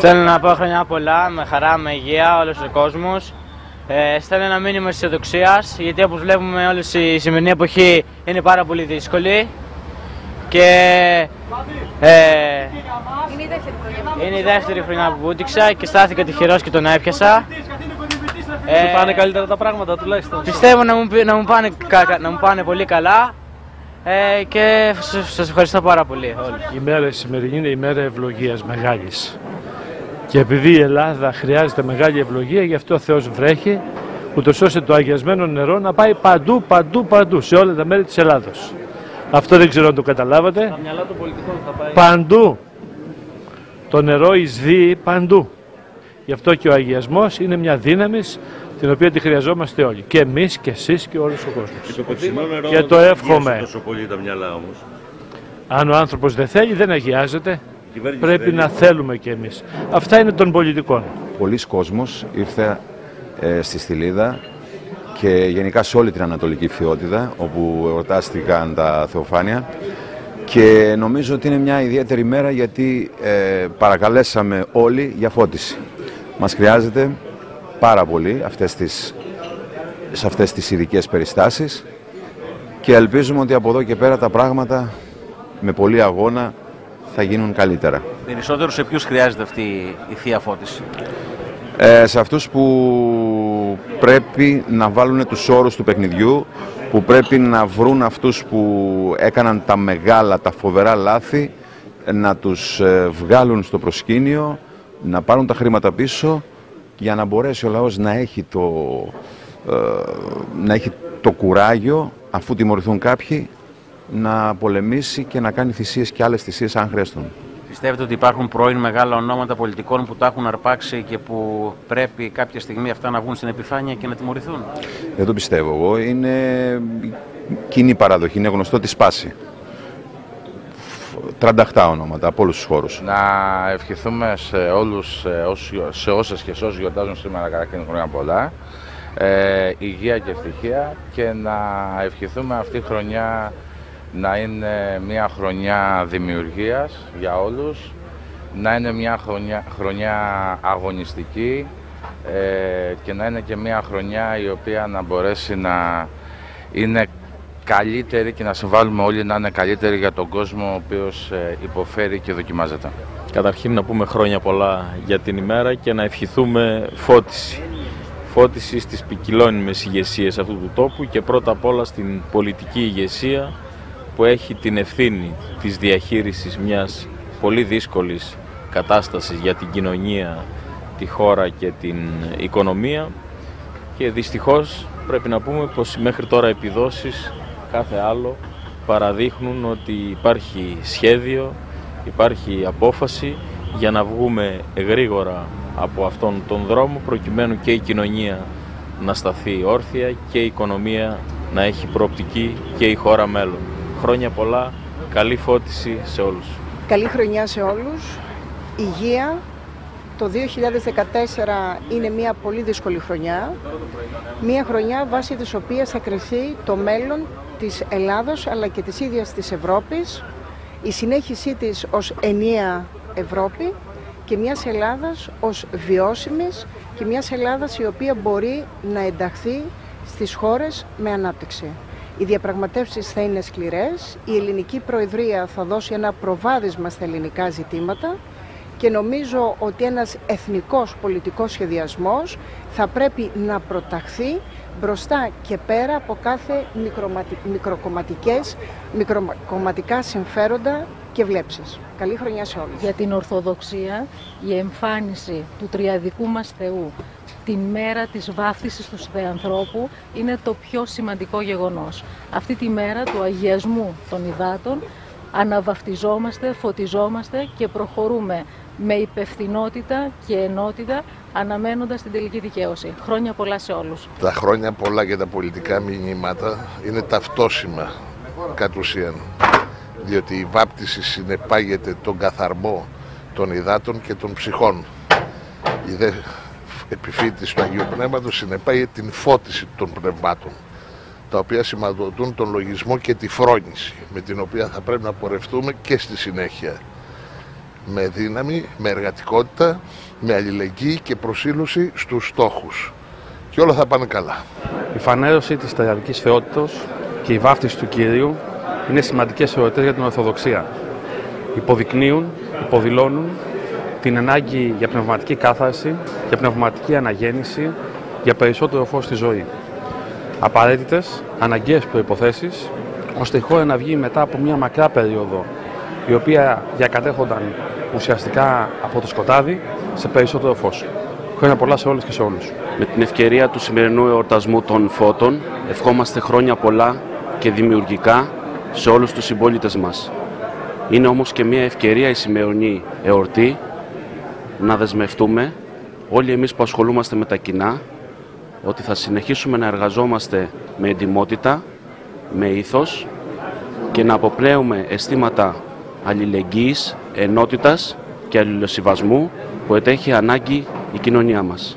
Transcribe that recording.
Θέλω να πω χρόνια πολλά, με χαρά, με υγεία, όλος ο κόσμος. Ε, στέλνω ένα μήνυμα αισιοδοξίας, γιατί όπως βλέπουμε όλη η σημερινή εποχή είναι πάρα πολύ δύσκολη. Και ε, Είναι η δεύτερη χρονιά. είναι η δεύτερη χρονιά που βούτυξα και στάθηκα τυχερός και τον έπιασα. Σου πάνε καλύτερα τα πράγματα τουλάχιστον. Πιστεύω να μου, πει- να μου, πάνε, κα- να μου πάνε πολύ καλά ε, και σας, σας ευχαριστώ πάρα πολύ όλοι. Η μέρα η σημερινή είναι η μέρα ευλογίας μεγάλης. Και επειδή η Ελλάδα χρειάζεται μεγάλη ευλογία, γι' αυτό ο Θεός βρέχει, ούτως ώστε το αγιασμένο νερό να πάει παντού, παντού, παντού, σε όλα τα μέρη της Ελλάδος. Αυτό δεν ξέρω αν το καταλάβατε. Τα μυαλά των πολιτικών θα πάει. Παντού. Το νερό εισδύει παντού. Γι' αυτό και ο αγιασμός είναι μια δύναμη την οποία τη χρειαζόμαστε όλοι. Και εμείς και εσείς και όλος ο κόσμος. Το κοψιμό νερό Και το δεν εύχομαι. αγίασε τόσο πολύ τα μυαλά όμως. Αν ο άνθρωπος δεν θέλει δεν αγιάζεται. Η κυβέρνηση Πρέπει θέλει. να θέλουμε κι εμείς. Αυτά είναι των πολιτικών. Πολλοί κόσμος ήρθε ε, στη Στυλίδα και γενικά σε όλη την Ανατολική Φθιώτιδα όπου εορτάστηκαν τα Θεοφάνεια και νομίζω ότι είναι μια ιδιαίτερη μέρα γιατί ε, παρακαλέσαμε όλοι για φώτιση. Μας χρειάζεται πάρα πολύ αυτές τις, σε αυτές τις ειδικές περιστάσεις και ελπίζουμε ότι από εδώ και πέρα τα πράγματα με πολύ αγώνα θα γίνουν καλύτερα. Περισσότερο σε ποιους χρειάζεται αυτή η θεία φώτιση; Ε, σε αυτούς που πρέπει να βάλουν τους όρους του παιχνιδιού, που πρέπει να βρουν αυτούς που έκαναν τα μεγάλα, τα φοβερά λάθη, να τους ε, βγάλουν στο προσκήνιο, να πάρουν τα χρήματα πίσω για να μπορέσει ο λαός να έχει το, ε, να έχει το κουράγιο, αφού τιμωρηθούν κάποιοι, να πολεμήσει και να κάνει θυσίες και άλλες θυσίες αν χρειαστούν. Πιστεύετε ότι υπάρχουν πρώην μεγάλα ονόματα πολιτικών που τα έχουν αρπάξει και που πρέπει κάποια στιγμή αυτά να βγουν στην επιφάνεια και να τιμωρηθούν; Δεν το πιστεύω εγώ. Είναι κοινή παραδοχή, είναι γνωστό τη σπάση. Τρανταχτά ονόματα από όλους τους χώρους. Να ευχηθούμε σε όλους, σε, όσους, σε όσες και σε όσους γιορτάζουν σήμερα καταρχήν χρόνια πολλά, ε, υγεία και ευτυχία και να ευχηθούμε αυτή η χρονιά να είναι μια χρονιά δημιουργίας για όλους, να είναι μια χρονιά, χρονιά αγωνιστική ε, και να είναι και μια χρονιά η οποία να μπορέσει να είναι καλύτερη και να συμβάλλουμε όλοι να είναι καλύτεροι για τον κόσμο ο οποίος ε, υποφέρει και δοκιμάζεται. Καταρχήν να πούμε χρόνια πολλά για την ημέρα και να ευχηθούμε φώτιση. Φώτιση στις ποικιλώνυμες ηγεσίες αυτού του τόπου και πρώτα απ' όλα στην πολιτική ηγεσία που έχει την ευθύνη της διαχείρισης μιας πολύ δύσκολης κατάστασης για την κοινωνία, τη χώρα και την οικονομία και δυστυχώς πρέπει να πούμε πως μέχρι τώρα επιδόσεις κάθε άλλο παραδείχνουν ότι υπάρχει σχέδιο, υπάρχει απόφαση για να βγούμε γρήγορα από αυτόν τον δρόμο προκειμένου και η κοινωνία να σταθεί όρθια και η οικονομία να έχει προοπτική και η χώρα μέλλον. Χρόνια πολλά, καλή φώτιση σε όλους. Καλή χρονιά σε όλους. Υγεία. Το 2014 είναι μια πολύ δύσκολη χρονιά. Μια χρονιά βάσει της οποίας θα κρυθεί το μέλλον της Ελλάδος αλλά και της ίδιας της Ευρώπης. Η συνέχισή της ως ενιαία Ευρώπη και μιας Ελλάδας ως βιώσιμης και μιας Ελλάδας η οποία μπορεί να ενταχθεί στις χώρες με ανάπτυξη. Οι διαπραγματεύσεις θα είναι σκληρές, η ελληνική προεδρία θα δώσει ένα προβάδισμα στα ελληνικά ζητήματα. Και νομίζω ότι ένας εθνικός πολιτικός σχεδιασμός θα πρέπει να προταχθεί μπροστά και πέρα από κάθε μικροματι... μικροκομματικές, μικροκομματικά συμφέροντα και βλέψεις. Καλή χρονιά σε όλους. Για την Ορθοδοξία η εμφάνιση του Τριαδικού μας Θεού την μέρα της βάφτισης του Θεανθρώπου είναι το πιο σημαντικό γεγονός. Αυτή τη μέρα του αγιασμού των υδάτων αναβαφτιζόμαστε, φωτιζόμαστε και προχωρούμε με υπευθυνότητα και ενότητα αναμένοντας την τελική δικαίωση. Χρόνια πολλά σε όλους. Τα χρόνια πολλά για τα πολιτικά μηνύματα είναι ταυτόσιμα κατ' ουσίαν. Διότι η βάπτιση συνεπάγεται τον καθαρμό των υδάτων και των ψυχών. Η δε επιφύτηση του Αγίου Πνεύματος συνεπάγεται την φώτιση των πνευμάτων τα οποία σηματοδοτούν τον λογισμό και τη φρόνηση με την οποία θα πρέπει να πορευτούμε και στη συνέχεια με δύναμη, με εργατικότητα, με αλληλεγγύη και προσήλωση στους στόχους και όλα θα πάνε καλά. Η φανέρωση της τριαδικής θεότητος και η βάφτιση του Κυρίου είναι σημαντικές ερωτές για την Ορθοδοξία. Υποδεικνύουν, υποδηλώνουν την ανάγκη για πνευματική κάθαρση, για πνευματική αναγέννηση, για περισσότερο φως στη ζωή. Απαραίτητες, αναγκαίες προϋποθέσεις, ώστε η χώρα να βγει μετά από μια μακρά περίοδο, η οποία διακατέχονταν ουσιαστικά από το σκοτάδι σε περισσότερο φως. Χρόνια πολλά σε όλες και σε όλους. Με την ευκαιρία του σημερινού εορτασμού των φώτων, ευχόμαστε χρόνια πολλά και δημιουργικά σε όλους τους συμπόλιτες μας. Είναι όμως και μια ευκαιρία η σημερινή εορτή να δεσμευτούμε όλοι εμείς που ασχολούμαστε με τα κοινά ότι θα συνεχίσουμε να εργαζόμαστε με εντιμότητα, με ήθος και να αποπλέουμε αισθήματα αλληλεγγύης, ενότητας και αλληλοσυβασμού που ετέχει ανάγκη η κοινωνία μας.